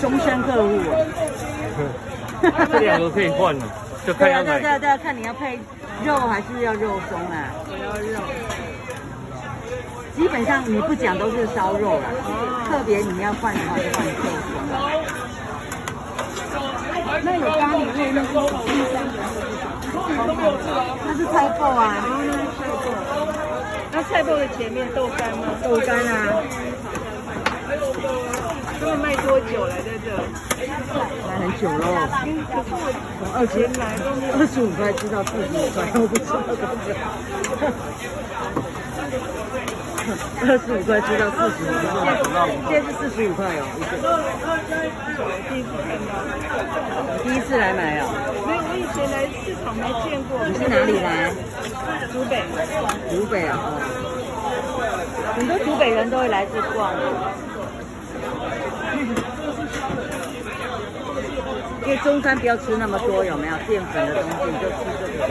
终身客户。这两个可以换的，就看对啊，要哪。对啊对啊对啊，看你要配肉还是要肉松啊？我要肉。基本上你不讲都是烧肉啦，特别你要换的话就换肉松。那有咖喱味，那是第三个那是菜脯啊，然后呢，菜脯。那菜脯的前面豆干吗？豆干啊，们卖多久了？在这？卖很久喽，嗯，可是我从二十来。二十五块知道四十五块，我不知道多久。二十五块知道四十五块，现在是四十五块哦，第一次看到。第一次来买哦，没有，我以前来市场没见过。你是哪里来？湖北。湖北啊，很多湖北人都会来这逛。中餐不要吃那么多，有没有淀粉的东西，你就吃这个。